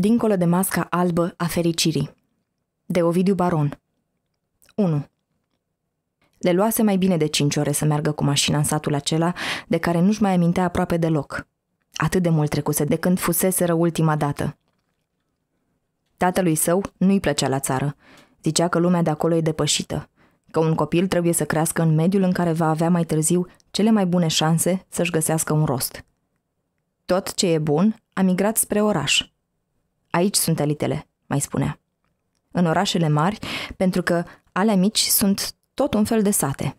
Dincolo de masca albă a fericirii. De Ovidiu Baron. 1. Le luase mai bine de cinci ore să meargă cu mașina în satul acela, de care nu-și mai amintea aproape deloc. Atât de mult trecuse de când fuseseră ultima dată. Tatălui său nu-i plăcea la țară. Zicea că lumea de acolo e depășită, că un copil trebuie să crească în mediul în care va avea mai târziu cele mai bune șanse să-și găsească un rost. Tot ce e bun a migrat spre oraș. Aici sunt elitele, mai spunea. În orașele mari, pentru că alea mici sunt tot un fel de sate.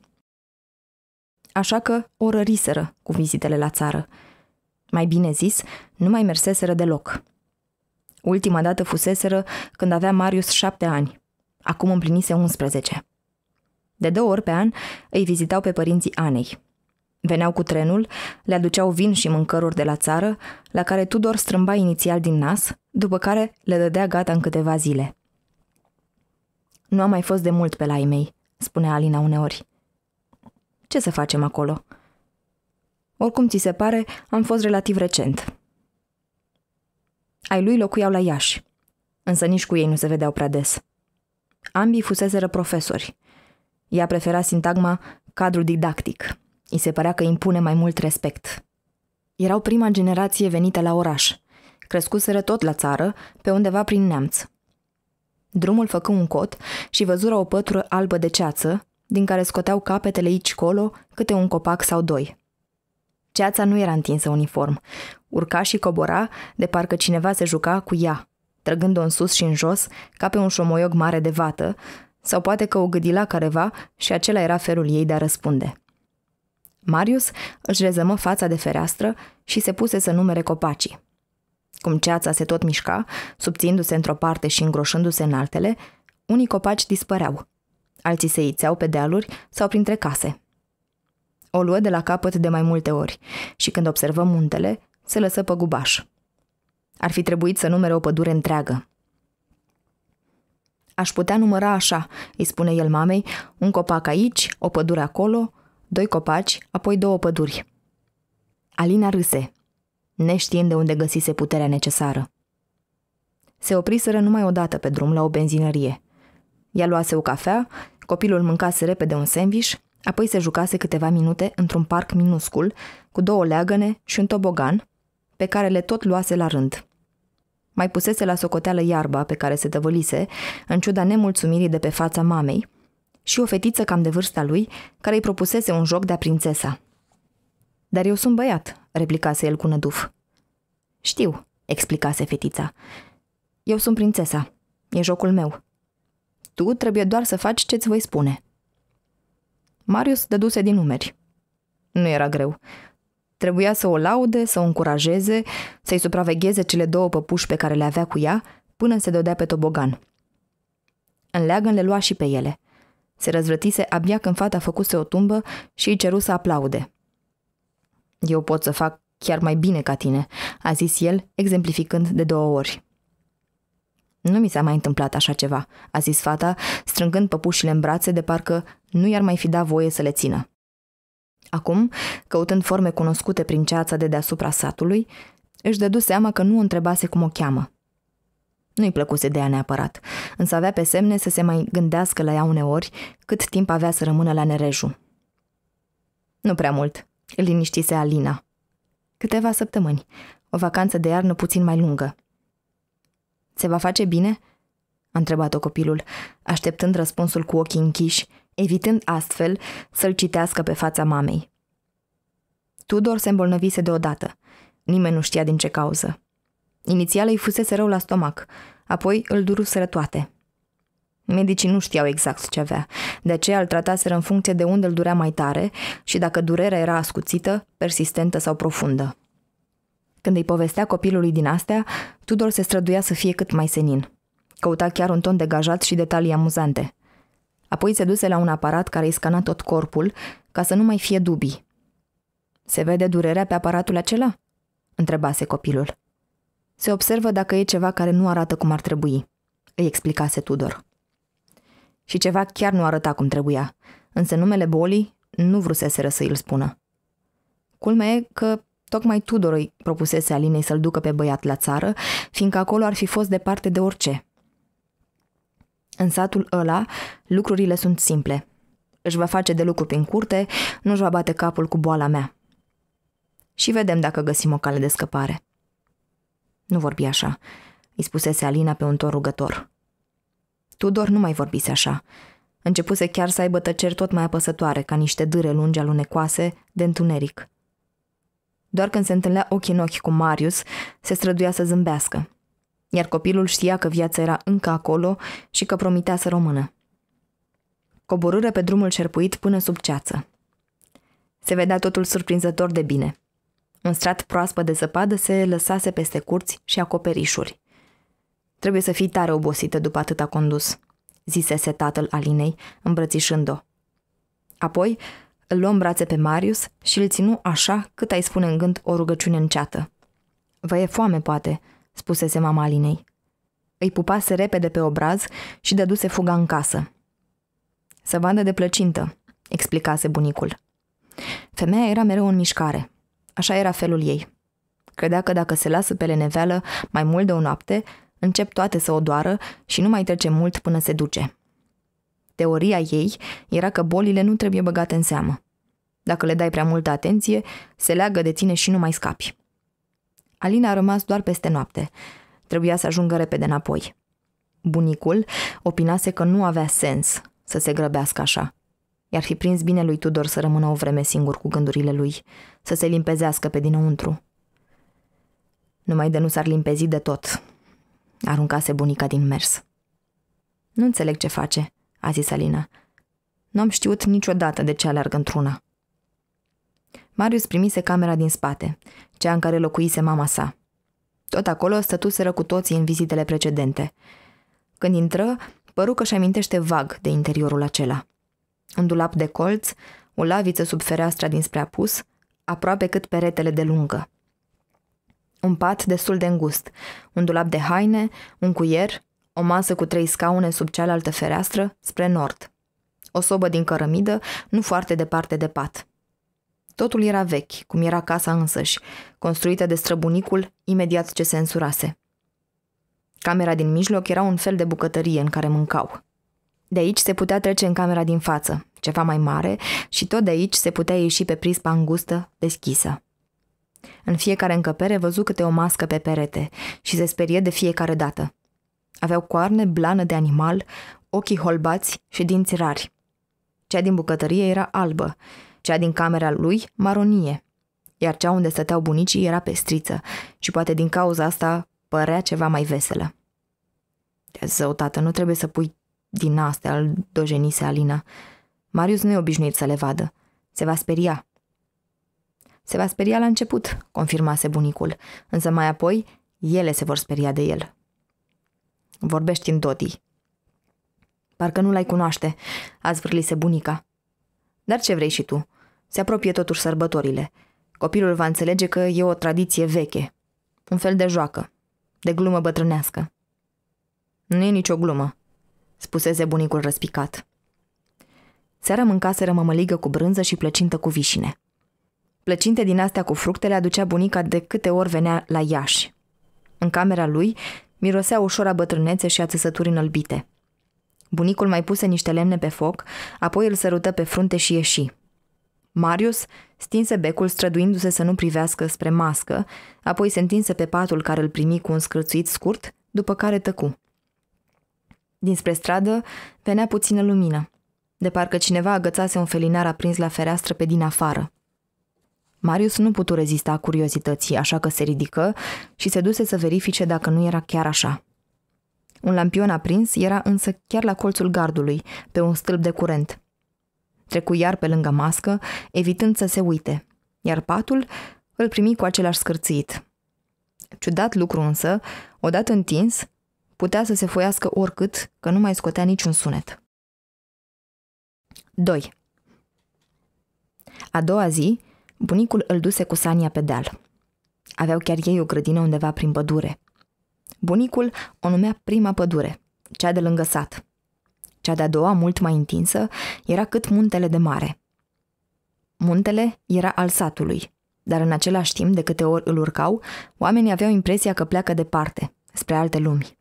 Așa că o răriseră cu vizitele la țară. Mai bine zis, nu mai merseseră deloc. Ultima dată fuseseră când avea Marius șapte ani. Acum împlinise 11. De două ori pe an îi vizitau pe părinții Anei. Veneau cu trenul, le aduceau vin și mâncăruri de la țară, la care Tudor strâmba inițial din nas, după care le dădea gata în câteva zile. Nu am mai fost de mult pe la ei mei, spunea Alina uneori. Ce să facem acolo? Oricum ți se pare, am fost relativ recent. Ai lui locuiau la Iași, însă nici cu ei nu se vedeau prea des. Ambii fuseseră profesori. Ea prefera sintagma cadru didactic. Îi se părea că impune mai mult respect. Erau prima generație venită la oraș. Crescuseră tot la țară, pe undeva prin neamț. Drumul făcă un cot și văzură o pătură albă de ceață, din care scoteau capetele aici colo câte un copac sau doi. Ceața nu era întinsă uniform. Urca și cobora de parcă cineva se juca cu ea, trăgând-o în sus și în jos, ca pe un șomoiog mare de vată, sau poate că o gâdila careva și acela era felul ei de a răspunde. Marius își rezămă fața de fereastră și se puse să numere copacii. Cum ceața se tot mișca, subțindu-se într-o parte și îngroșându-se în altele, unii copaci dispăreau. Alții se ițeau pe dealuri sau printre case. O luă de la capăt de mai multe ori și când observă muntele, se lăsă pe gubaș. Ar fi trebuit să numere o pădure întreagă. Aș putea număra așa, îi spune el mamei, un copac aici, o pădure acolo, doi copaci, apoi două păduri. Alina râse, neștiind de unde găsise puterea necesară. Se opriseră numai odată pe drum la o benzinărie. Ea luase o cafea, copilul mâncase repede un sandwich, apoi se jucase câteva minute într-un parc minuscul, cu două leagăne și un tobogan, pe care le tot luase la rând. Mai pusese la socoteală iarba pe care se tăvălise, în ciuda nemulțumirii de pe fața mamei, și o fetiță cam de vârsta lui, care îi propusese un joc de-a prințesa. Dar eu sunt băiat, replicase el cu năduf. Știu, explicase fetița. Eu sunt prințesa. E jocul meu. Tu trebuie doar să faci ce-ți voi spune. Marius dăduse din numeri. Nu era greu. Trebuia să o laude, să o încurajeze, să-i supravegheze cele două păpuși pe care le avea cu ea, până se dădea pe tobogan. În leagăn le lua și pe ele. Se răzvrătise abia când fata făcuse o tumbă și îi ceru să aplaude. Eu pot să fac chiar mai bine ca tine, a zis el, exemplificând de două ori. Nu mi s-a mai întâmplat așa ceva, a zis fata, strângând păpușile în brațe de parcă nu i-ar mai fi dat voie să le țină. Acum, căutând forme cunoscute prin ceața de deasupra satului, își dădu seama că nu o întrebase cum o cheamă. Nu-i plăcuse de ea neapărat, însă avea pe semne să se mai gândească la ea uneori cât timp avea să rămână la Nereju. Nu prea mult, îl liniștise Alina. Câteva săptămâni, o vacanță de iarnă puțin mai lungă. Se va face bine? a întrebat-o copilul, așteptând răspunsul cu ochii închiși, evitând astfel să-l citească pe fața mamei. Tudor se îmbolnăvise deodată. Nimeni nu știa din ce cauză. Inițial îi fusese rău la stomac, apoi îl duruseră toate. Medicii nu știau exact ce avea, de aceea îl trataseră în funcție de unde îl durea mai tare și dacă durerea era ascuțită, persistentă sau profundă. Când îi povestea copilului din astea, Tudor se străduia să fie cât mai senin. Căuta chiar un ton degajat și detalii amuzante. Apoi se duse la un aparat care îi scana tot corpul, ca să nu mai fie dubii. Se vede durerea pe aparatul acela? întrebase copilul. Se observă dacă e ceva care nu arată cum ar trebui, îi explicase Tudor. Și ceva chiar nu arăta cum trebuia, însă numele bolii nu vruseseră să îl spună. Culmea e că Tocmai Tudor îi propusese Alinei să-l ducă pe băiat la țară, fiindcă acolo ar fi fost departe de orice. În satul ăla, lucrurile sunt simple. Își va face de lucru prin curte, nu își va bate capul cu boala mea. Și vedem dacă găsim o cale de scăpare. Nu vorbi așa, îi spusese Alina pe un ton rugător. Tudor nu mai vorbise așa. Începuse chiar să aibă tăceri tot mai apăsătoare, ca niște dâre lungi alunecoase de întuneric. Doar când se întâlnea ochi în ochi cu Marius, se străduia să zâmbească. Iar copilul știa că viața era încă acolo și că promitea să română. Coborâre pe drumul șerpuit până sub ceață. Se vedea totul surprinzător de bine. Un strat proaspăt de zăpadă se lăsase peste curți și acoperișuri. Trebuie să fii tare obosită după atâta condus, zisese tatăl Alinei, îmbrățișând-o. Apoi îl luăm brațe pe Marius și îl ținu așa cât ai spune în gând o rugăciune înceată. Vă e foame, poate, spusese mama Alinei. Îi pupase repede pe obraz și dăduse fuga în casă. Să vadă de plăcintă, explicase bunicul. Femeia era mereu în mișcare. Așa era felul ei. Credea că dacă se lasă pe leneveală mai mult de o noapte, încep toate să o doară și nu mai trece mult până se duce. Teoria ei era că bolile nu trebuie băgate în seamă. Dacă le dai prea multă atenție, se leagă de tine și nu mai scapi. Alina a rămas doar peste noapte. Trebuia să ajungă repede înapoi. Bunicul opinase că nu avea sens să se grăbească așa. I-ar fi prins bine lui Tudor să rămână o vreme singur cu gândurile lui, să se limpezească pe dinăuntru. Numai de nu s-ar limpezi de tot. Aruncase bunica din mers. Nu înțeleg ce face, a zis Alina. Nu am știut niciodată de ce alergă într-una. Marius primise camera din spate, cea în care locuise mama sa. Tot acolo stătuseră cu toții în vizitele precedente. Când intră, păru că își amintește vag de interiorul acela. Un dulap de colț, o laviță sub fereastra dinspre apus, aproape cât peretele de lungă. Un pat destul de îngust, un dulap de haine, un cuier, o masă cu trei scaune sub cealaltă fereastră, spre nord. O sobă din cărămidă, nu foarte departe de pat. Totul era vechi, cum era casa însăși, construită de străbunicul imediat ce se însurase. Camera din mijloc era un fel de bucătărie în care mâncau. De aici se putea trece în camera din față, ceva mai mare, și tot de aici se putea ieși pe prispa îngustă, deschisă. În fiecare încăpere văzu câte o mască pe perete și se sperie de fiecare dată. Aveau coarne blană de animal, ochii holbați și dinți rari. Cea din bucătărie era albă, cea din camera lui maronie, iar cea unde stăteau bunicii era pestriță și poate din cauza asta părea ceva mai veselă. Zău, tată, nu trebuie să pui din astea, al dojenise Alina. Marius nu e obișnuit să le vadă. Se va speria. Se va speria la început, confirmase bunicul, însă mai apoi ele se vor speria de el. Vorbești în Dodi. Parcă nu l-ai cunoaște, a zvârlise bunica. Dar ce vrei și tu? Se apropie totuși sărbătorile. Copilul va înțelege că e o tradiție veche. Un fel de joacă. De glumă bătrânească. Nu e nicio glumă, spuseze bunicul răspicat. Seara mâncaseră mămăligă cu brânză și plăcintă cu vișine. Plăcinte din astea cu fructele aducea bunica de câte ori venea la Iași. În camera lui mirosea ușor a bătrânețe și a țesături înălbite. Bunicul mai puse niște lemne pe foc, apoi îl sărută pe frunte și ieși. Marius stinse becul străduindu-se să nu privească spre mască, apoi se întinse pe patul care îl primi cu un scârțuit scurt, după care tăcu. Dinspre stradă venea puțină lumină, de parcă cineva agățase un felinar aprins la fereastră pe din afară. Marius nu putu rezista curiozității, așa că se ridică și se duse să verifice dacă nu era chiar așa. Un lampion aprins era însă chiar la colțul gardului, pe un stâlp de curent. Trecu iar pe lângă mască, evitând să se uite, iar patul îl primi cu același scârțit. Ciudat lucru însă, odată întins, putea să se foiască oricât, că nu mai scotea niciun sunet. 2. A doua zi, bunicul îl duse cu Sania pe deal. Aveau chiar ei o grădină undeva prin pădure. Bunicul o numea prima pădure, cea de lângă sat. Cea de-a doua, mult mai întinsă, era cât muntele de mare. Muntele era al satului, Dar în același timp, de câte ori îl urcau, oamenii aveau impresia că pleacă departe, spre alte lumi.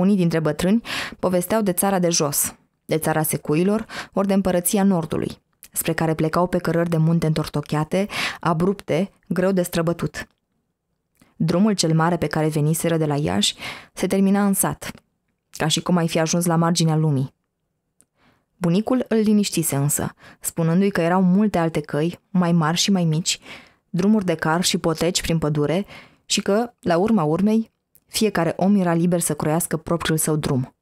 Unii dintre bătrâni povesteau de țara de jos, de țara secuilor, ori de împărăția nordului, spre care plecau pe cărări de munte întortocheate, abrupte, greu de străbătut. Drumul cel mare pe care veniseră de la Iași se termina în sat, ca și cum ai fi ajuns la marginea lumii. Bunicul îl liniștise însă, spunându-i că erau multe alte căi, mai mari și mai mici, drumuri de car și poteci prin pădure și că, la urma urmei, fiecare om era liber să croiască propriul său drum.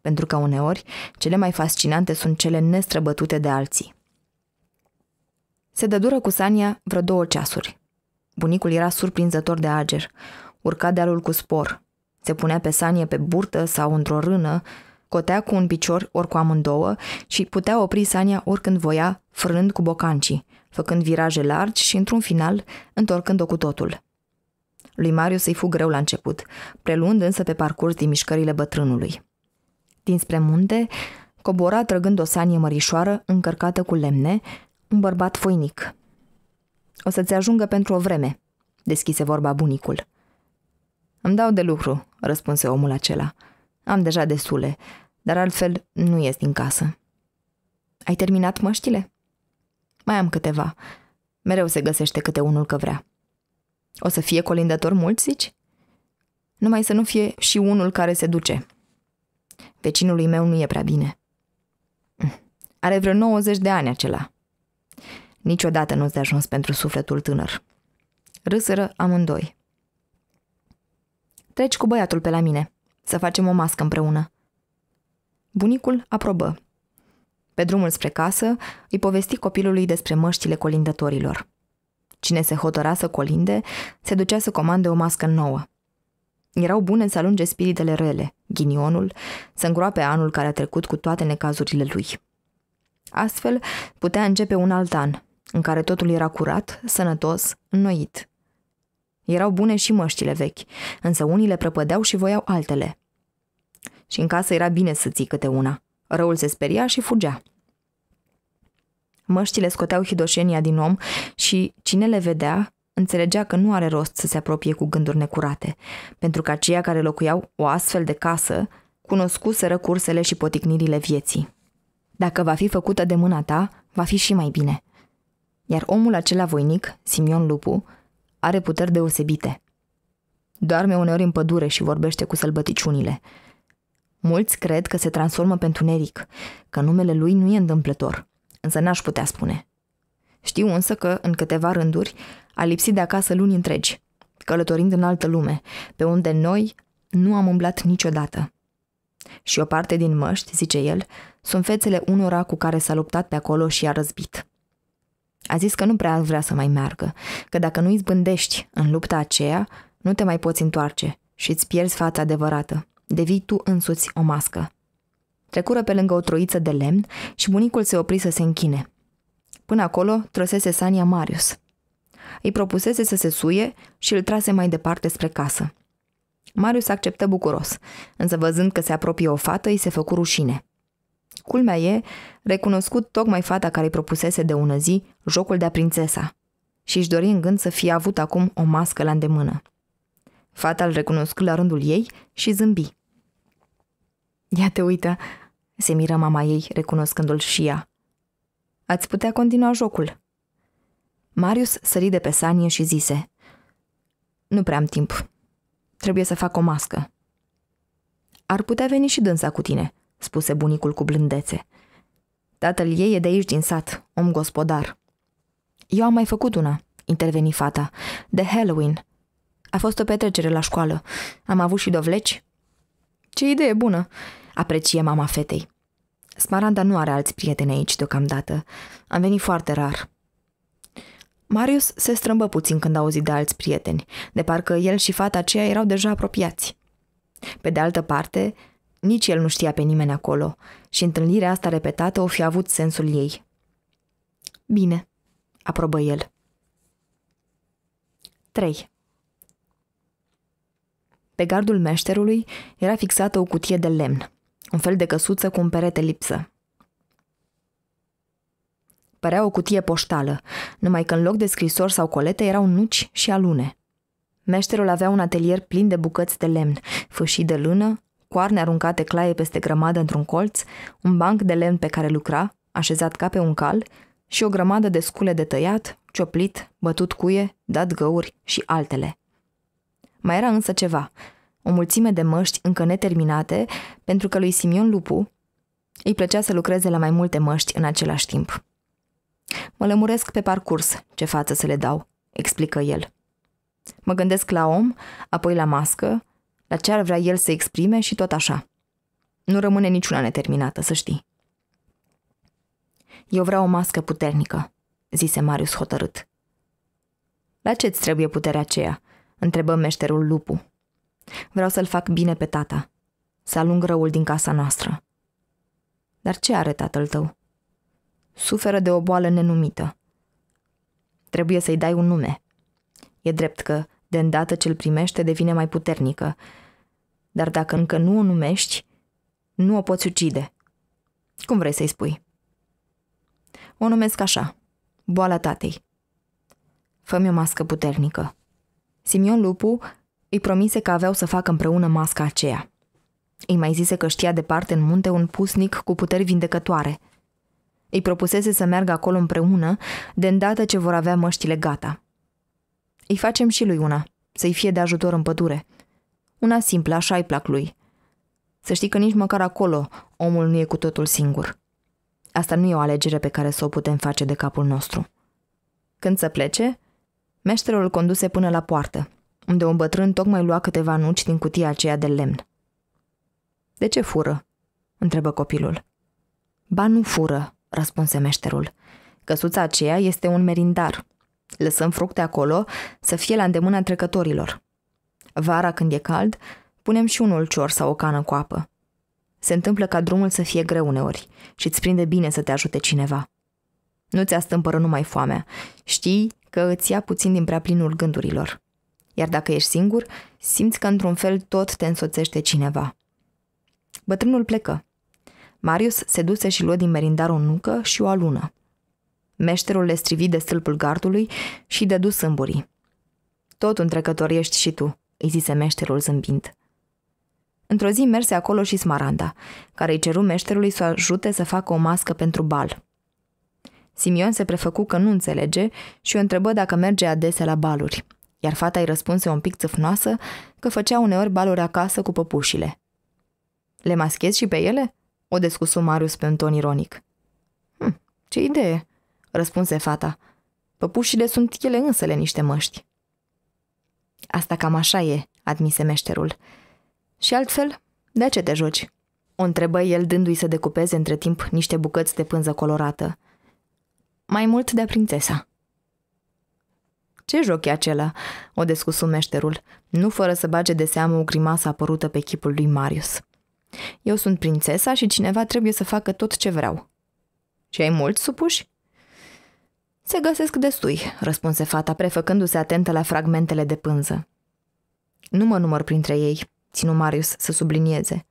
Pentru că uneori, cele mai fascinante sunt cele nestrăbătute de alții. Se dădură cu Sania vreo două ceasuri. Bunicul era surprinzător de ager. Urca dealul cu spor. Se punea pe Sanie pe burtă sau într-o rână, cotea cu un picior ori cu amândouă și putea opri Sania oricând voia, frânând cu bocancii, făcând viraje largi și, într-un final, întorcând-o cu totul. Lui Marius să-i fu greu la început, preluând însă pe parcurs din mișcările bătrânului. Dinspre munte, cobora trăgând o sanie mărișoară încărcată cu lemne, un bărbat foinic. O să-ți ajungă pentru o vreme, deschise vorba bunicul. Îmi dau de lucru, răspunse omul acela. Am deja destule, dar altfel nu ies din casă. Ai terminat măștile? Mai am câteva. Mereu se găsește câte unul că vrea. O să fie colindător mulți, zici? Numai să nu fie și unul care se duce. Vecinului meu nu e prea bine. Are vreo 90 de ani acela. Niciodată nu-ți de ajuns pentru sufletul tânăr. Râsără amândoi. Treci cu băiatul pe la mine, să facem o mască împreună. Bunicul aprobă. Pe drumul spre casă, îi povesti copilului despre măștile colindătorilor. Cine se hotăra să colinde, se ducea să comande o mască nouă. Erau bune să alunge spiritele rele, ghinionul, să îngroape anul care a trecut cu toate necazurile lui. Astfel, putea începe un alt an, în care totul era curat, sănătos, înnoit. Erau bune și măștile vechi, însă unii le prăpădeau și voiau altele. Și în casă era bine să ții câte una. Răul se speria și fugea. Măștile scoteau hidoșenia din om și cine le vedea înțelegea că nu are rost să se apropie cu gânduri necurate, pentru că aceia care locuiau o astfel de casă cunoscuseră cursele și poticnirile vieții. Dacă va fi făcută de mâna ta, va fi și mai bine. Iar omul acela voinic, Simion Lupu, are puteri deosebite. Doarme uneori în pădure și vorbește cu sălbăticiunile. Mulți cred că se transformă pentru Neric, că numele lui nu e întâmplător – însă n-aș putea spune. Știu însă că, în câteva rânduri, a lipsit de acasă luni întregi, călătorind în altă lume, pe unde noi nu am umblat niciodată. Și o parte din măști, zice el, sunt fețele unora cu care s-a luptat pe acolo și a răzbit. A zis că nu prea vrea să mai meargă, că dacă nu izbândești în lupta aceea, nu te mai poți întoarce și îți pierzi fața adevărată. Devii tu însuți o mască. Trecură pe lângă o troiță de lemn și bunicul se opri să se închine. Până acolo trăsese Sania Marius. Îi propusese să se suie și îl trase mai departe spre casă. Marius acceptă bucuros, însă văzând că se apropie o fată, îi se făcu rușine. Culmea e, recunoscut tocmai fata care îi propusese de ună zi jocul de-a prințesa și își dori în gând să fie avut acum o mască la îndemână. Fata îl recunosc la rândul ei și zâmbi. Ia te uită, se miră mama ei, recunoscându-l și ea. Ați putea continua jocul. Marius sări de pe sanie și zise Nu prea am timp. Trebuie să fac o mască. Ar putea veni și dânsa cu tine, spuse bunicul cu blândețe. Tatăl ei e de aici din sat, om gospodar. Eu am mai făcut una, interveni fata, de Halloween. A fost o petrecere la școală. Am avut și dovleci. Ce idee bună! Aprecie mama fetei. Smaranda nu are alți prieteni aici deocamdată. Am venit foarte rar. Marius se strâmbă puțin când a auzit de alți prieteni, de parcă el și fata aceea erau deja apropiați. Pe de altă parte, nici el nu știa pe nimeni acolo și întâlnirea asta repetată o fi avut sensul ei. Bine, aprobă el. 3. Pe gardul meșterului era fixată o cutie de lemn un fel de căsuță cu un perete lipsă. Părea o cutie poștală, numai că în loc de scrisori sau colete erau nuci și alune. Meșterul avea un atelier plin de bucăți de lemn, fâșii de lână, coarne aruncate claie peste grămadă într-un colț, un banc de lemn pe care lucra, așezat ca pe un cal, și o grămadă de scule de tăiat, cioplit, bătut cuie, dat găuri și altele. Mai era însă ceva, o mulțime de măști încă neterminate, pentru că lui Simion Lupu îi plăcea să lucreze la mai multe măști în același timp. Mă lămuresc pe parcurs ce față să le dau, explică el. Mă gândesc la om, apoi la mască, la ce ar vrea el să exprime și tot așa. Nu rămâne niciuna neterminată, să știi. Eu vreau o mască puternică, zise Marius hotărât. La ce-ți trebuie puterea aceea? întrebă meșterul Lupu. Vreau să-l fac bine pe tata, să alung răul din casa noastră. Dar ce are tatăl tău? Suferă de o boală nenumită. Trebuie să-i dai un nume. E drept că, de îndată ce îl primește, devine mai puternică. Dar dacă încă nu o numești, nu o poți ucide. Cum vrei să-i spui? O numesc așa, boala tatei. Fă-mi o mască puternică. Simion Lupu îi promise că aveau să facă împreună masca aceea. Îi mai zise că știa departe în munte un pusnic cu puteri vindecătoare. Îi propusese să meargă acolo împreună, de îndată ce vor avea măștile gata. Îi facem și lui una, să-i fie de ajutor în pădure. Una simplă, așa îi plac lui. Să știi că nici măcar acolo omul nu e cu totul singur. Asta nu e o alegere pe care să o putem face de capul nostru. Când să plece, meșterul îl conduse până la poartă, unde un bătrân tocmai lua câteva nuci din cutia aceea de lemn. De ce fură?" întrebă copilul. Ba nu fură," răspunse meșterul. Căsuța aceea este un merindar. Lăsăm fructe acolo să fie la îndemâna trecătorilor. Vara, când e cald, punem și un ulcior sau o cană cu apă. Se întâmplă ca drumul să fie greu uneori și îți prinde bine să te ajute cineva. Nu ți astâmpără numai foamea. Știi că îți ia puțin din prea plinul gândurilor. Iar dacă ești singur, simți că într-un fel tot te însoțește cineva. Bătrânul plecă. Marius se duse și luă din merindar o nucă și o alună. Meșterul le strivi de stâlpul gardului și dădu sâmburii. Tot un trecător ești și tu, îi zise meșterul zâmbind. Într-o zi merse acolo și Smaranda, care îi ceru meșterului să ajute să facă o mască pentru bal. Simion se prefăcu că nu înțelege și o întrebă dacă merge adesea la baluri, iar fata îi răspunse un pic țăfnoasă că făcea uneori baluri acasă cu păpușile. Le maschezi și pe ele?" o descusu Marius pe un ton ironic. Hm, ce idee!" răspunse fata. Păpușile sunt ele însele niște măști. Asta cam așa e, admise meșterul. Și altfel, de ce te joci? O întrebă el dându-i să decupeze între timp niște bucăți de pânză colorată. Mai mult de prințesa. Ce joc e acela? O descusu meșterul, nu fără să bage de seamă o grimasă apărută pe chipul lui Marius. Eu sunt prințesa și cineva trebuie să facă tot ce vreau. Și ai mulți supuși? Se găsesc destui, răspunse fata, prefăcându-se atentă la fragmentele de pânză. Nu mă număr printre ei, ținu Marius să sublinieze.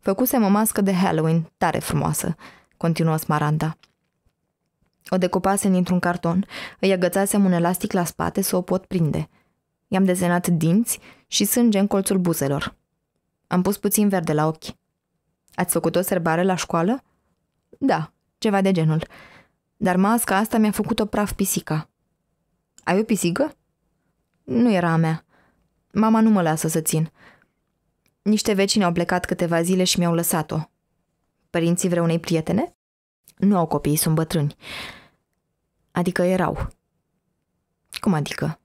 Făcusem o mască de Halloween, tare frumoasă, continuă Smaranda. O decupasem dintr-un carton, îi agățasem un elastic la spate să o pot prinde. I-am desenat dinți și sânge în colțul buzelor. Am pus puțin verde la ochi. Ați făcut o serbare la școală? Da, ceva de genul. Dar masca asta mi-a făcut-o praf pisica. Ai o pisică? Nu era a mea. Mama nu mă lasă să țin. Niște vecini au plecat câteva zile și mi-au lăsat-o. Părinții vreunei prietene? Nu au copii, sunt bătrâni. Adică erau. Cum adică?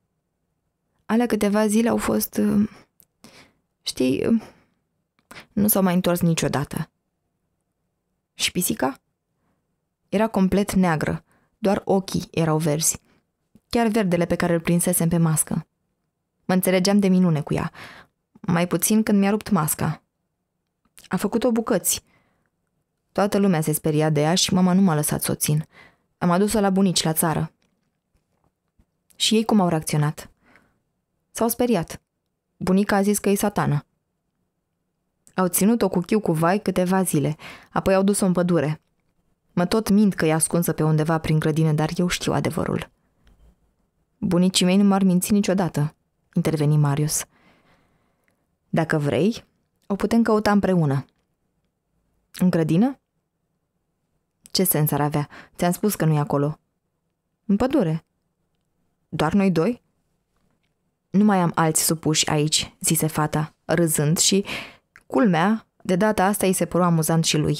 Alea câteva zile au fost... Uh, știi, uh, nu s-au mai întors niciodată. Și pisica? Era complet neagră, doar ochii erau verzi. Chiar verdele pe care îl prinsesem pe mască. Mă înțelegeam de minune cu ea, mai puțin când mi-a rupt masca. A făcut-o bucăți. Toată lumea se speria de ea și mama nu m-a lăsat să o țin. Am adus-o la bunici, la țară. Și ei cum au reacționat? S-au speriat. Bunica a zis că e satană. Au ținut-o cu chiu cu vai câteva zile, apoi au dus-o în pădure. Mă tot mint că e ascunsă pe undeva prin grădină, dar eu știu adevărul. Bunicii mei nu m-ar minți niciodată, interveni Marius. Dacă vrei, o putem căuta împreună. În grădină? Ce sens ar avea? Ți-am spus că nu e acolo. În pădure. Doar noi doi? Nu mai am alți supuși aici, zise fata, râzând și, culmea, de data asta îi se păru amuzant și lui.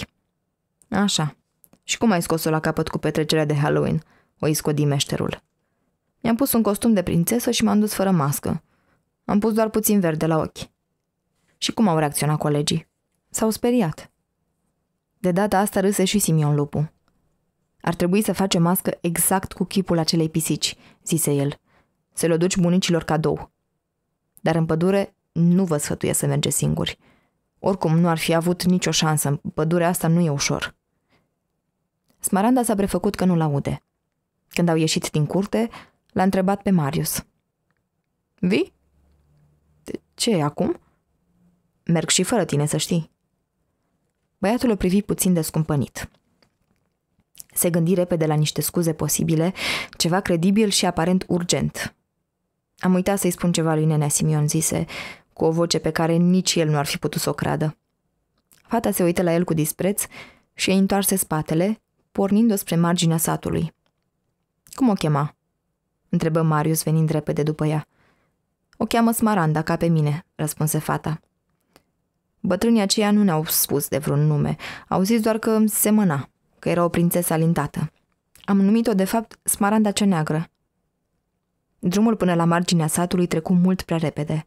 Așa. Și cum ai scos-o la capăt cu petrecerea de Halloween? O iscodi meșterul. Mi-am pus un costum de prințesă și m-am dus fără mască. Am pus doar puțin verde la ochi. Și cum au reacționat colegii? S-au speriat. De data asta râse și Simion Lupu. Ar trebui să facem mască exact cu chipul acelei pisici, zise el. Să le duci bunicilor cadou. Dar în pădure nu vă sfătuie să mergeți singuri. Oricum nu ar fi avut nicio șansă, în pădurea asta nu e ușor. Smaranda s-a prefăcut că nu-l aude. Când au ieșit din curte, l-a întrebat pe Marius. Vii? De ce e acum? Merg și fără tine, să știi. Băiatul o privi puțin descumpănit. Se gândi repede la niște scuze posibile, ceva credibil și aparent urgent. Am uitat să-i spun ceva lui Nenea Simion, zise, cu o voce pe care nici el nu ar fi putut să o creadă. Fata se uită la el cu dispreț și îi întoarse spatele, pornind-o spre marginea satului. Cum o chema? întrebă Marius venind repede după ea. O cheamă Smaranda, ca pe mine, răspunse fata. Bătrânii aceia nu ne-au spus de vreun nume, au zis doar că semăna, că era o prințesă alintată. Am numit-o, de fapt, Smaranda cea neagră. Drumul până la marginea satului trecu mult prea repede.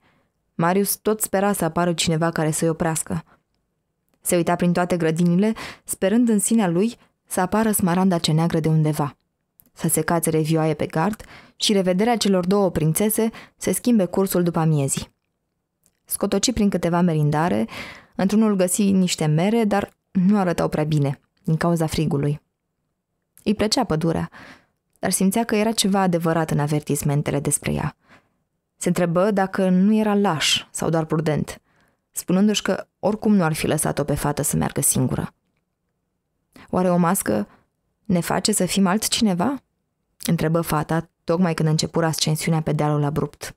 Marius tot spera să apară cineva care să-i oprească. Se uita prin toate grădinile, sperând în sinea lui să apară Smaranda cea neagră de undeva. Să se cațere vioaie pe gard și revederea celor două prințese se schimbe cursul după amiezii. Scotoci prin câteva merindare, într-unul găsi niște mere, dar nu arătau prea bine, din cauza frigului. Îi plăcea pădurea, dar simțea că era ceva adevărat în avertismentele despre ea. Se întrebă dacă nu era laș sau doar prudent, spunându-și că oricum nu ar fi lăsat-o pe fată să meargă singură. Oare o mască ne face să fim altcineva? Întrebă fata, tocmai când începura ascensiunea pe dealul abrupt.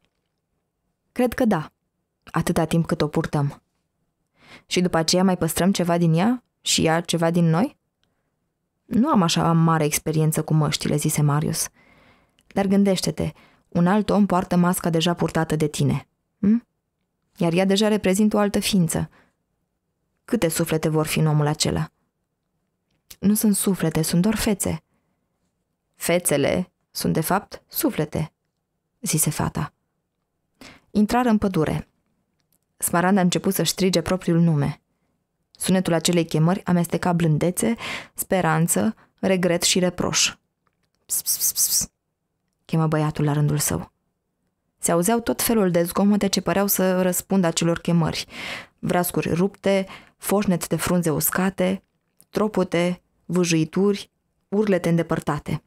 Cred că da, atâta timp cât o purtăm. Și după aceea mai păstrăm ceva din ea și ea ceva din noi? Nu am așa mare experiență cu măștile, zise Marius. Dar gândește-te, un alt om poartă masca deja purtată de tine. Hm? Iar ea deja reprezintă o altă ființă. Câte suflete vor fi în omul acela? Nu sunt suflete, sunt doar fețe. Fețele sunt de fapt suflete, zise fata. Intrară în pădure. Smaranda a început să strige propriul nume. Sunetul acelei chemări amesteca blândețe, speranță, regret și reproș. Pss, pss, pss, pss. chemă băiatul la rândul său. Se auzeau tot felul de zgomote ce păreau să răspundă acelor chemări. Vrascuri rupte, foșnet de frunze uscate, tropote, vâjuituri, urlete îndepărtate.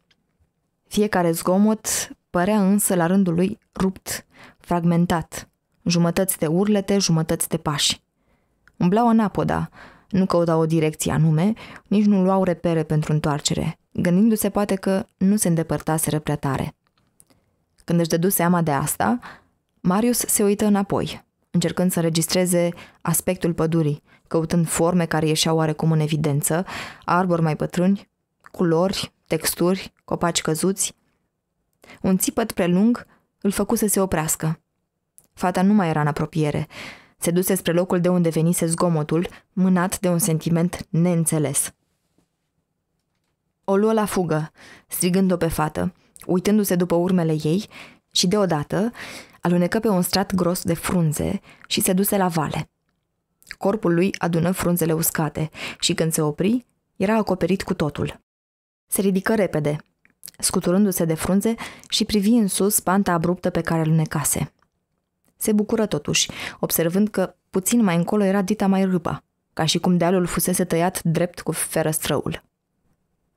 Fiecare zgomot părea însă la rândul lui rupt, fragmentat, jumătăți de urlete, jumătăți de pași. Umblau în apoda, nu căutau o direcție anume, nici nu luau repere pentru întoarcere, gândindu-se poate că nu se îndepărtaseră prea tare. Când își dădu seama de asta, Marius se uită înapoi, încercând să registreze aspectul pădurii, căutând forme care ieșeau oarecum în evidență, arbori mai bătrâni, culori, texturi, copaci căzuți. Un țipăt prelung îl făcu să se oprească. Fata nu mai era în apropiere. Se duse spre locul de unde venise zgomotul, mânat de un sentiment neînțeles. O luă la fugă, strigând-o pe fată, uitându-se după urmele ei și deodată alunecă pe un strat gros de frunze și se duse la vale. Corpul lui adună frunzele uscate și când se opri, era acoperit cu totul. Se ridică repede, scuturându-se de frunze și privi în sus panta abruptă pe care lunecase. Se bucură totuși, observând că puțin mai încolo era dita mai râpa, ca și cum dealul fusese tăiat drept cu ferăstrăul.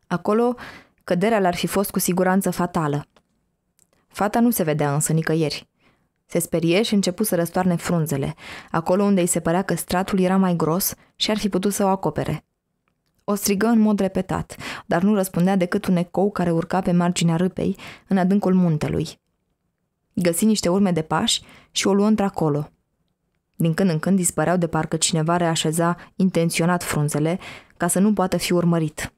Acolo, căderea l-ar fi fost cu siguranță fatală. Fata nu se vedea însă nicăieri. Se sperie și începu să răstoarne frunzele, acolo unde îi se părea că stratul era mai gros și ar fi putut să o acopere. O strigă în mod repetat, dar nu răspundea decât un ecou care urca pe marginea râpei, în adâncul muntelui. Găsi niște urme de pași și o luă într-acolo. Din când în când dispăreau de parcă cineva reașeza intenționat frunzele ca să nu poată fi urmărit.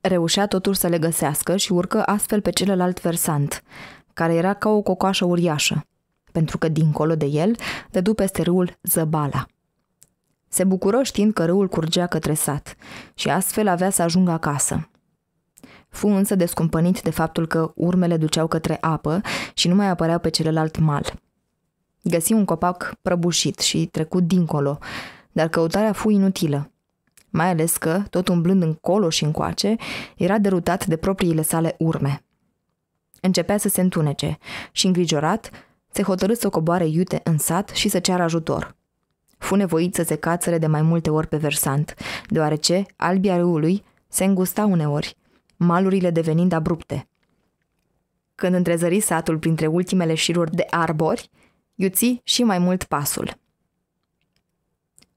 Reușea totuși să le găsească și urcă astfel pe celălalt versant, care era ca o cocoașă uriașă, pentru că dincolo de el dădu peste râul Zăbala. Se bucură știind că râul curgea către sat și astfel avea să ajungă acasă. Fu însă descumpănit de faptul că urmele duceau către apă și nu mai apăreau pe celălalt mal. Găsi un copac prăbușit și trecut dincolo, dar căutarea fu inutilă, mai ales că, tot umblând încolo și încoace, era derutat de propriile sale urme. Începea să se întunece și, îngrijorat, se hotărâ să coboare iute în sat și să ceară ajutor. Fu nevoit să se cațăre de mai multe ori pe versant, deoarece albia râului se îngusta uneori, malurile devenind abrupte. Când întrezări satul printre ultimele șiruri de arbori, iuți și mai mult pasul.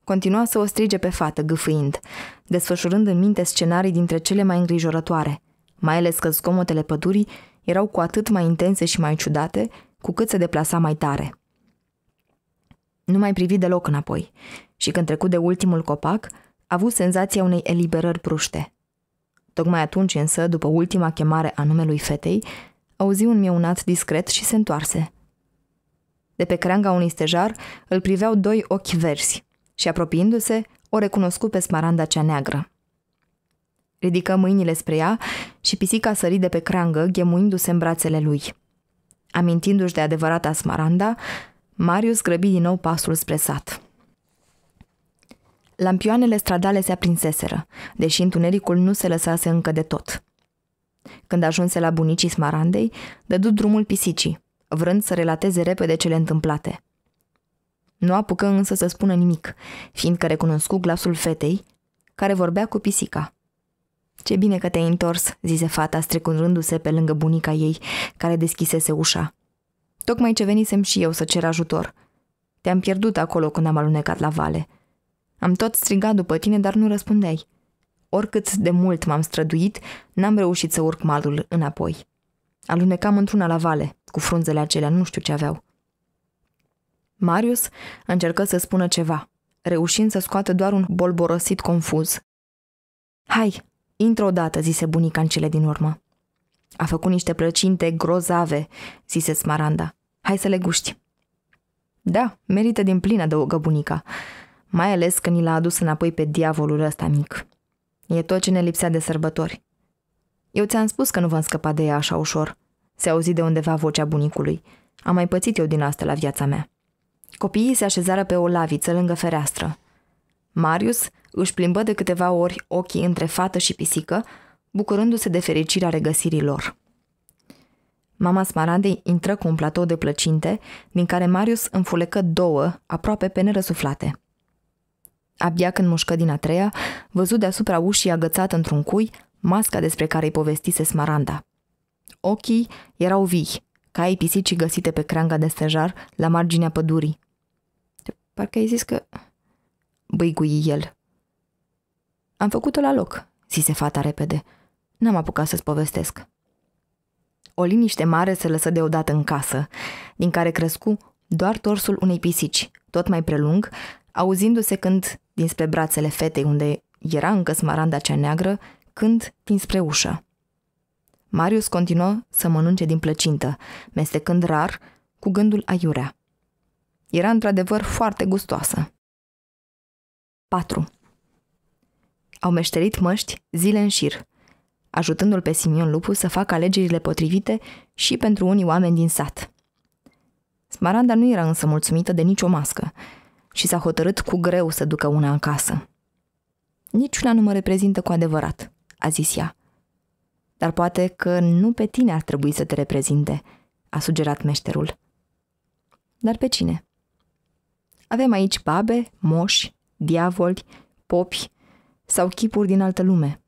Continua să o strige pe fată, gâfâind, desfășurând în minte scenarii dintre cele mai îngrijorătoare, mai ales că zgomotele pădurii erau cu atât mai intense și mai ciudate, cu cât se deplasa mai tare. Nu mai privi deloc înapoi și când trecut de ultimul copac, a avut senzația unei eliberări pruște. Tocmai atunci însă, după ultima chemare a numelui fetei, auzi un mieunat discret și se întoarse. De pe creanga unui stejar îl priveau doi ochi verzi și apropiindu-se, o recunoscu pe smaranda cea neagră. Ridică mâinile spre ea și pisica sări de pe creangă, ghemuindu-se în brațele lui. Amintindu-și de adevărata smaranda, Marius grăbi din nou pasul spre sat. Lampioanele stradale se aprinseseră, deși întunericul nu se lăsase încă de tot. Când ajunse la bunicii Smarandei, dădu drumul pisicii, vrând să relateze repede cele întâmplate. Nu apucă însă să spună nimic, fiindcă recunoscu glasul fetei, care vorbea cu pisica. Ce bine că te-ai întors, zise fata, strecurându-se pe lângă bunica ei, care deschisese ușa. Tocmai ce venisem și eu să cer ajutor. Te-am pierdut acolo când am alunecat la vale. Am tot strigat după tine, dar nu răspundeai. Oricât de mult m-am străduit, n-am reușit să urc malul înapoi. Alunecam într-una la vale, cu frunzele acelea, nu știu ce aveau. Marius încercă să spună ceva, reușind să scoată doar un bolborosit confuz. Hai, intră odată, zise bunica în cele din urmă. A făcut niște plăcinte grozave, zise Smaranda. Hai să le guști. Da, merită din plin, adăugă bunica, mai ales că ni l-a adus înapoi pe diavolul ăsta mic. E tot ce ne lipsea de sărbători. Eu ți-am spus că nu vom scăpa de ea așa ușor. Se auzi de undeva vocea bunicului. Am mai pățit eu din asta la viața mea. Copiii se așezară pe o laviță lângă fereastră. Marius își plimbă de câteva ori ochii între fată și pisică, bucurându-se de fericirea regăsirii lor. Mama Smarandei intră cu un platou de plăcinte, din care Marius înfulecă două, aproape pe nerăsuflate. Abia când mușcă din a treia, văzut deasupra ușii agățat într-un cui masca despre care îi povestise Smaranda. Ochii erau vii, ca ai pisicii găsite pe creanga de stejar la marginea pădurii. Parcă ai zis că... Băigui el. Am făcut-o la loc, zise fata repede. N-am apucat să-ți povestesc. O liniște mare se lăsă deodată în casă, din care crescu doar torsul unei pisici, tot mai prelung, auzindu-se când, dinspre brațele fetei unde era încă smaranda cea neagră, când dinspre ușă. Marius continuă să mănânce din plăcintă, mestecând rar, cu gândul aiurea. Era într-adevăr foarte gustoasă. 4. Au meșterit măști zile în șir, ajutându-l pe Simion Lupu să facă alegerile potrivite și pentru unii oameni din sat. Smaranda nu era însă mulțumită de nicio mască și s-a hotărât cu greu să ducă una acasă. Niciuna nu mă reprezintă cu adevărat, a zis ea. Dar poate că nu pe tine ar trebui să te reprezinte, a sugerat meșterul. Dar pe cine? Avem aici babe, moși, diavoli, popi sau chipuri din altă lume.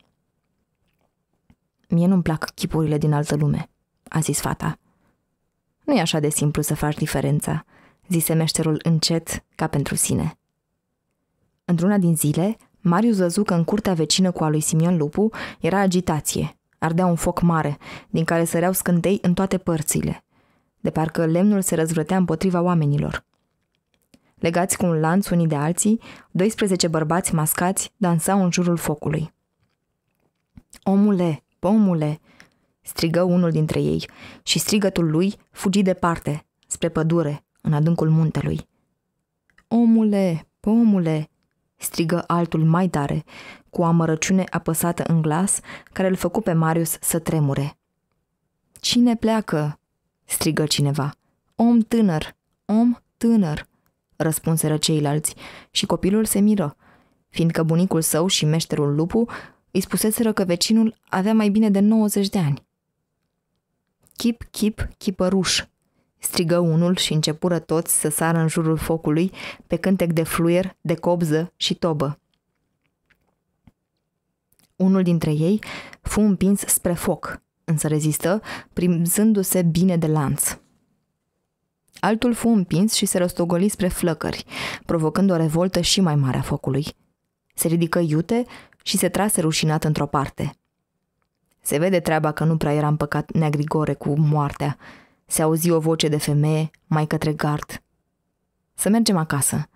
Mie nu-mi plac chipurile din altă lume, a zis fata. Nu e așa de simplu să faci diferența, zise meșterul încet, ca pentru sine. Într-una din zile, Marius văzu că în curtea vecină cu a lui Simion Lupu era agitație. Ardea un foc mare, din care săreau scântei în toate părțile. De parcă lemnul se răzvrătea împotriva oamenilor. Legați cu un lanț unii de alții, 12 bărbați mascați dansau în jurul focului. Omule, pomule, strigă unul dintre ei și strigătul lui fugi departe, spre pădure, în adâncul muntelui. Omule, pomule, strigă altul mai tare, cu o amărăciune apăsată în glas, care îl făcu pe Marius să tremure. Cine pleacă? strigă cineva. Om tânăr, om tânăr, răspunseră ceilalți și copilul se miră, fiindcă bunicul său și meșterul lupu îi spuseseră că vecinul avea mai bine de 90 de ani. Chip, chip, chipăruș, strigă unul și începură toți să sară în jurul focului pe cântec de fluier, de cobză și tobă. Unul dintre ei fu împins spre foc, însă rezistă, primzându-se bine de lanț. Altul fu împins și se rostogoli spre flăcări, provocând o revoltă și mai mare a focului. Se ridică iute și se trase rușinat într-o parte. Se vede treaba că nu prea era împăcat neagrigore cu moartea. Se auzi o voce de femeie mai către gard. Să mergem acasă,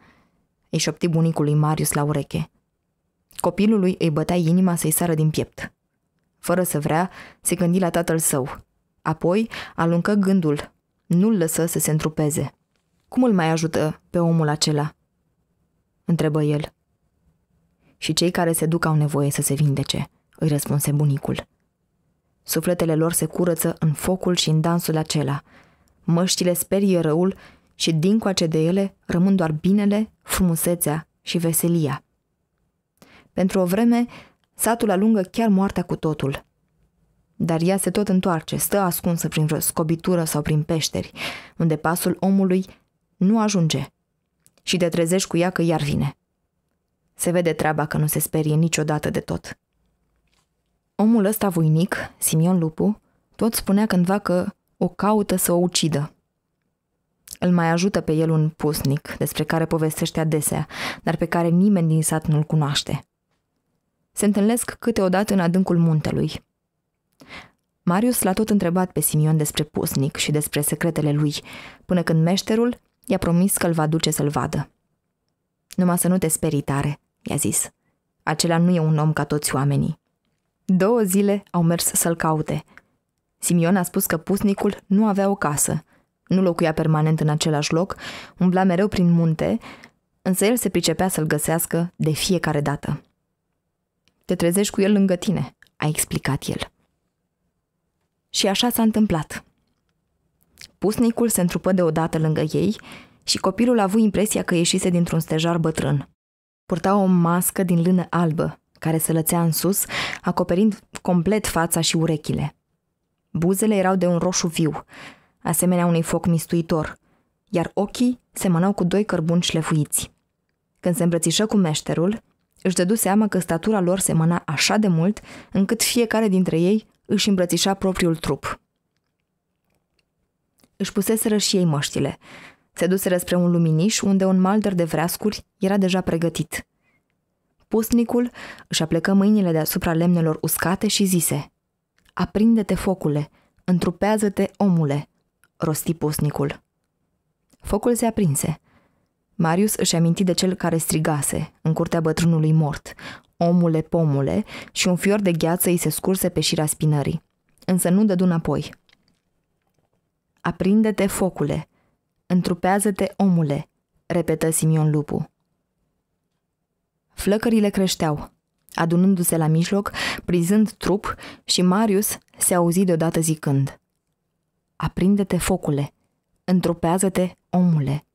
îi șopti bunicului Marius la ureche. Copilului îi bătea inima să-i sară din piept. Fără să vrea, se gândi la tatăl său. Apoi aluncă gândul. Nu-l lăsă să se întrupeze. Cum îl mai ajută pe omul acela? Întrebă el. Și cei care se duc au nevoie să se vindece, îi răspunse bunicul. Sufletele lor se curăță în focul și în dansul acela. Măștile sperie răul și dincoace de ele rămân doar binele, frumusețea și veselia. Pentru o vreme, satul alungă chiar moartea cu totul. Dar ea se tot întoarce, stă ascunsă prin vreo scobitură sau prin peșteri, unde pasul omului nu ajunge și te trezești cu ea că iar vine. Se vede treaba că nu se sperie niciodată de tot. Omul ăsta voinic, Simion Lupu, tot spunea cândva că o caută să o ucidă. Îl mai ajută pe el un pusnic, despre care povestește adesea, dar pe care nimeni din sat nu-l cunoaște. Se întâlnesc câteodată în adâncul muntelui. Marius l-a tot întrebat pe Simion despre pusnic și despre secretele lui, până când meșterul i-a promis că îl va duce să-l vadă. Numai să nu te sperii tare, i-a zis. Acela nu e un om ca toți oamenii. Două zile au mers să-l caute. Simion a spus că pusnicul nu avea o casă, nu locuia permanent în același loc, umbla mereu prin munte, însă el se pricepea să-l găsească de fiecare dată. Te trezești cu el lângă tine, a explicat el. Și așa s-a întâmplat. Pusnicul se întrupă deodată lângă ei și copilul a avut impresia că ieșise dintr-un stejar bătrân. Purta o mască din lână albă, care se lățea în sus, acoperind complet fața și urechile. Buzele erau de un roșu viu, asemenea unui foc mistuitor, iar ochii semănau cu doi cărbuni șlefuiți. Când se îmbrățișă cu meșterul, își dădu seama că statura lor semăna așa de mult, încât fiecare dintre ei își îmbrățișa propriul trup. Își puseseră și ei măștile. Se duseră spre un luminiș unde un malder de vreascuri era deja pregătit. Pusnicul își aplecă mâinile deasupra lemnelor uscate și zise Aprinde-te, focule, întrupează-te, omule, rosti pusnicul. Focul se aprinse. Marius își aminti de cel care strigase, în curtea bătrânului mort, omule, pomule, și un fior de gheață îi se scurse pe șira spinării. Însă nu dădu înapoi. Aprinde-te, focule, întrupează-te, omule, repetă Simion Lupu. Flăcările creșteau, adunându-se la mijloc, prizând trup și Marius se auzi deodată zicând Aprinde-te, focule, întrupează-te, omule.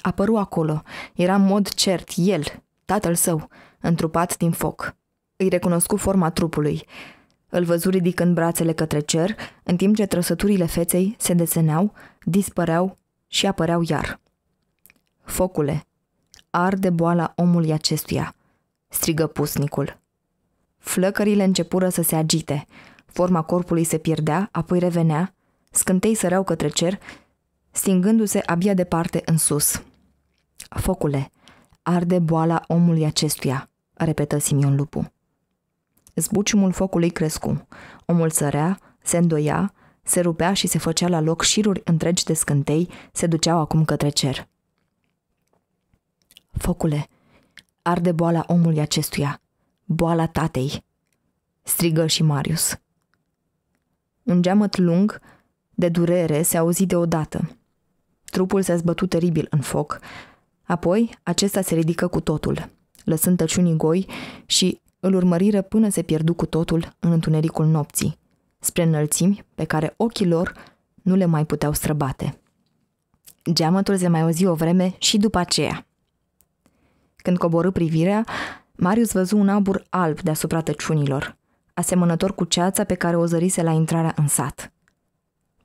Apăru acolo, era în mod cert el, tatăl său, întrupat din foc. Îi recunoscu forma trupului. Îl văzu ridicând brațele către cer, în timp ce trăsăturile feței se deseneau, dispăreau și apăreau iar. Focule, arde boala omului acestuia, strigă pusnicul. Flăcările începură să se agite, forma corpului se pierdea, apoi revenea, scântei săreau către cer, stingându-se abia departe în sus. Focule, arde boala omului acestuia, repetă Simion Lupu. Zbuciumul focului crescu. Omul sărea, se îndoia, se rupea și se făcea la loc șiruri întregi de scântei, se duceau acum către cer. Focule, arde boala omului acestuia, boala tatei, strigă și Marius. Un geamăt lung, de durere, se auzi deodată. Trupul se zbătu teribil în foc, apoi acesta se ridică cu totul, lăsând tăciunii goi și îl urmăriră până se pierdu cu totul în întunericul nopții, spre înălțimi pe care ochii lor nu le mai puteau străbate. Geamătul se mai auzi o vreme și după aceea. Când coborâ privirea, Marius văzu un abur alb deasupra tăciunilor, asemănător cu ceața pe care o zărise la intrarea în sat.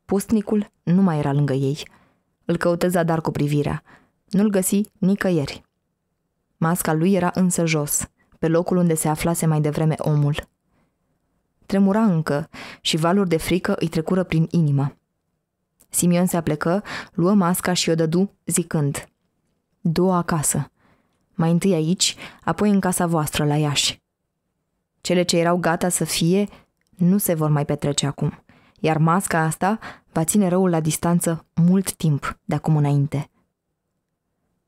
Pustnicul nu mai era lângă ei. Îl căută zadar cu privirea. Nu-l găsi nicăieri. Masca lui era însă jos, pe locul unde se aflase mai devreme omul. Tremura încă și valuri de frică îi trecură prin inimă. Simion se aplecă, luă masca și o dădu, zicând, Du-o acasă. Mai întâi aici, apoi în casa voastră, la Iași. Cele ce erau gata să fie, nu se vor mai petrece acum, iar masca asta va ține răul la distanță mult timp de acum înainte.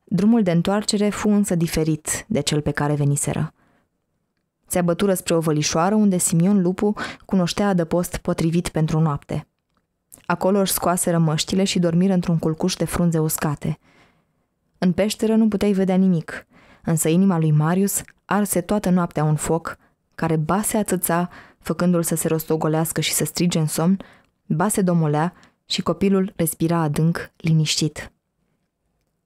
Drumul de întoarcere fu însă diferit de cel pe care veniseră. Se abătură spre o vălișoară unde Simion Lupu cunoștea adăpost potrivit pentru noapte. Acolo își scoaseră măștile și dormiră într-un culcuș de frunze uscate. În peșteră nu puteai vedea nimic, însă inima lui Marius arse toată noaptea un foc care ba se ațăța, făcându-l să se rostogolească și să strige în somn, ba se domolea și copilul respira adânc, liniștit.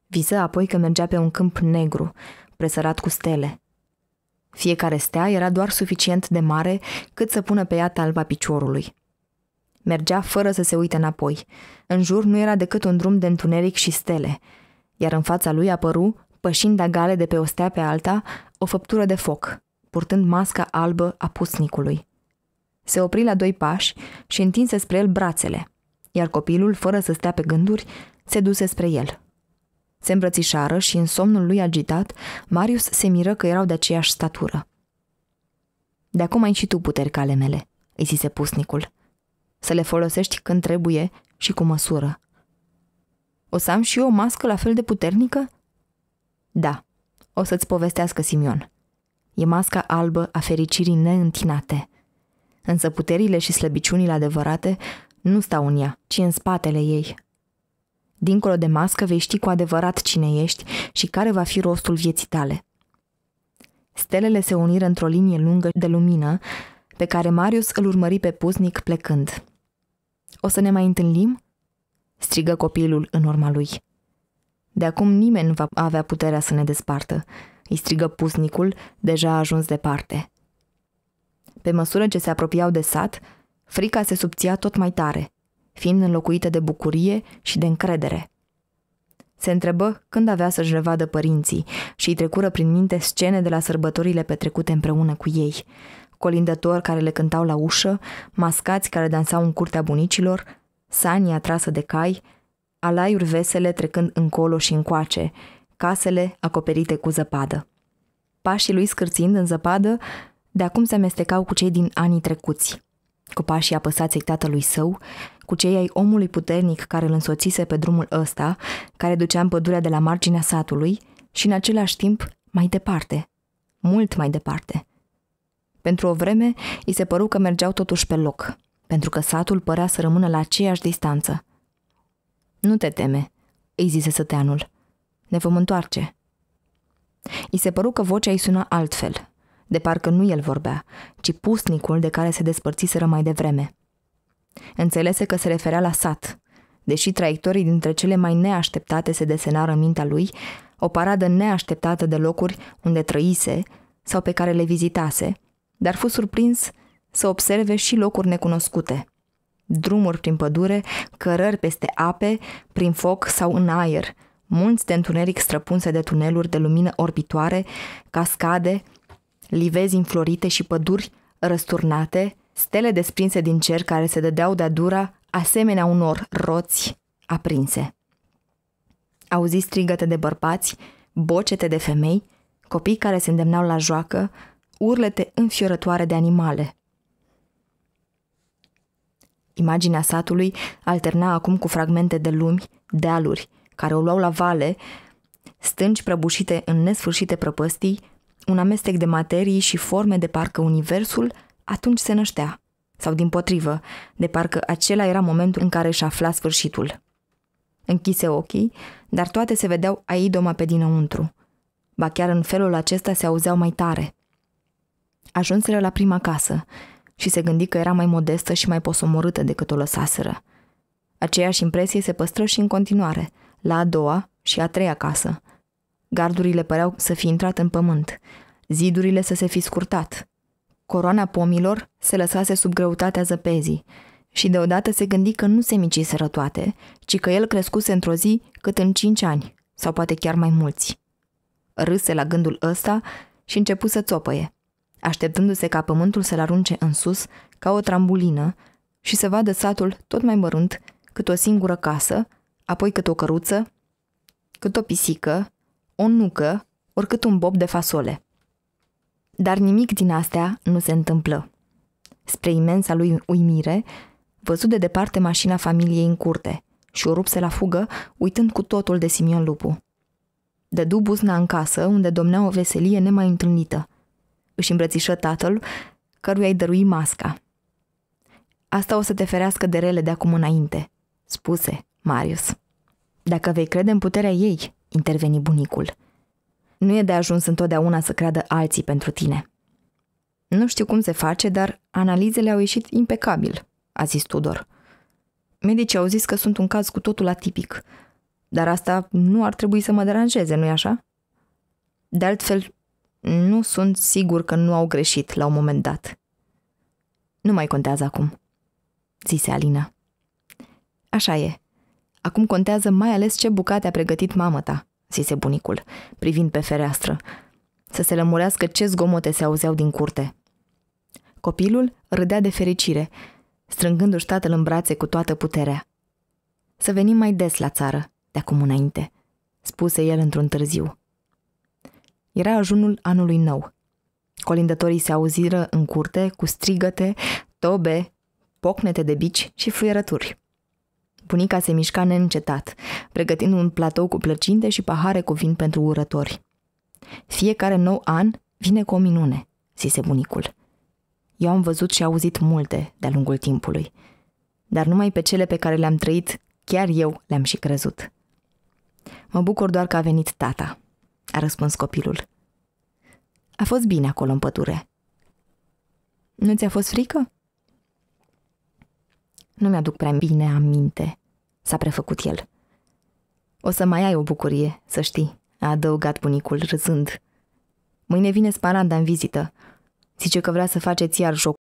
Visă apoi că mergea pe un câmp negru, presărat cu stele. Fiecare stea era doar suficient de mare cât să pună pe ea talba piciorului. Mergea fără să se uite înapoi. În jur nu era decât un drum de întuneric și stele, iar în fața lui apăru, pășind agale de pe o stea pe alta, o făptură de foc, purtând masca albă a pusnicului. Se opri la doi pași și întinse spre el brațele, iar copilul, fără să stea pe gânduri, se duse spre el. Se îmbrățișară și în somnul lui agitat, Marius se miră că erau de aceeași statură. De acum ai și tu puteri cale mele, îi zise pusnicul. Să le folosești când trebuie și cu măsură. O să am și eu o mască la fel de puternică? Da, o să-ți povestească Simion. E masca albă a fericirii neîntinate. Însă puterile și slăbiciunile adevărate nu stau în ea, ci în spatele ei. Dincolo de mască vei ști cu adevărat cine ești și care va fi rostul vieții tale. Stelele se uniră într-o linie lungă de lumină, pe care Marius îl urmări pe puznic plecând. O să ne mai întâlnim?" strigă copilul în urma lui. De acum nimeni nu va avea puterea să ne despartă, îi strigă pusnicul, deja ajuns departe. Pe măsură ce se apropiau de sat, frica se subția tot mai tare, fiind înlocuită de bucurie și de încredere. Se întrebă când avea să-și revadă părinții și îi trecură prin minte scene de la sărbătorile petrecute împreună cu ei, colindători care le cântau la ușă, mascați care dansau în curtea bunicilor, sanii atrasă de cai, alaiuri vesele trecând încolo și încoace, casele acoperite cu zăpadă. Pașii lui scârțind în zăpadă, de acum se amestecau cu cei din anii trecuți, cu pașii apăsați ai tatălui său, cu cei ai omului puternic care îl însoțise pe drumul ăsta, care ducea în pădurea de la marginea satului și în același timp mai departe, mult mai departe. Pentru o vreme, îi se păru că mergeau totuși pe loc, pentru că satul părea să rămână la aceeași distanță. Nu te teme, îi zise săteanul. Ne vom întoarce. I se păru că vocea îi sună altfel, de parcă nu el vorbea, ci pusnicul de care se despărțiseră mai devreme. Înțelese că se referea la sat, deși traiectorii dintre cele mai neașteptate se desenară în mintea lui, o paradă neașteptată de locuri unde trăise sau pe care le vizitase, dar fu surprins să observe și locuri necunoscute. Drumuri prin pădure, cărări peste ape, prin foc sau în aer, munți de întuneric străpunse de tuneluri de lumină orbitoare, cascade, livezi înflorite și păduri răsturnate, stele desprinse din cer care se dădeau de-a dura, asemenea unor roți aprinse. Auzi strigăte de bărbați, bocete de femei, copii care se îndemnau la joacă, urlete înfiorătoare de animale. Imaginea satului alterna acum cu fragmente de lumi, dealuri, care o luau la vale, stânci prăbușite în nesfârșite prăpăstii, un amestec de materii și forme de parcă universul atunci se năștea, sau din potrivă, de parcă acela era momentul în care își afla sfârșitul. Închise ochii, dar toate se vedeau aidoma pe dinăuntru. Ba chiar în felul acesta se auzeau mai tare. Ajunseră la prima casă și se gândi că era mai modestă și mai posomorâtă decât o lăsaseră. Aceeași impresie se păstră și în continuare, la a doua și a treia casă. Gardurile păreau să fi intrat în pământ, zidurile să se fi scurtat. Coroana pomilor se lăsase sub greutatea zăpezii și deodată se gândi că nu se miciseră toate, ci că el crescuse într-o zi cât în cinci ani, sau poate chiar mai mulți. Râse la gândul ăsta și începu să țopăie, așteptându-se ca pământul să-l arunce în sus ca o trambulină și să vadă satul tot mai mărunt cât o singură casă, apoi cât o căruță, cât o pisică, o nucă, oricât un bob de fasole. Dar nimic din astea nu se întâmplă. Spre imensa lui uimire, văzut de departe mașina familiei în curte și o rupse la fugă, uitând cu totul de Simion Lupu. Dădu buzna în casă, unde domnea o veselie nemai întâlnită. Își îmbrățișă tatăl, căruia îi dărui masca. Asta o să te ferească de rele de acum înainte, spuse Marius. Dacă vei crede în puterea ei, interveni bunicul. Nu e de ajuns întotdeauna să creadă alții pentru tine. Nu știu cum se face, dar analizele au ieșit impecabil, a zis Tudor. Medicii au zis că sunt un caz cu totul atipic, dar asta nu ar trebui să mă deranjeze, nu-i așa? De altfel, nu sunt sigur că nu au greșit la un moment dat. Nu mai contează acum, zise Alina. Așa e. Acum contează mai ales ce bucate a pregătit mama ta, zise bunicul, privind pe fereastră, să se lămurească ce zgomote se auzeau din curte. Copilul râdea de fericire, strângându-și tatăl în brațe cu toată puterea. Să venim mai des la țară, de acum înainte, spuse el într-un târziu. Era ajunul anului nou. Colindătorii se auziră în curte cu strigăte, tobe, pocnete de bici și fluierături. Bunica se mișca neîncetat, pregătind un platou cu plăcinte și pahare cu vin pentru urători. Fiecare nou an vine cu o minune, zise bunicul. Eu am văzut și auzit multe de-a lungul timpului, dar numai pe cele pe care le-am trăit, chiar eu le-am și crezut. Mă bucur doar că a venit tata, a răspuns copilul. A fost bine acolo în pădure. Nu ți-a fost frică? Nu mi-aduc prea bine aminte, s-a prefăcut el. O să mai ai o bucurie, să știi, a adăugat bunicul râzând. Mâine vine Sparanda în vizită. Zice că vrea să faceți țiar joc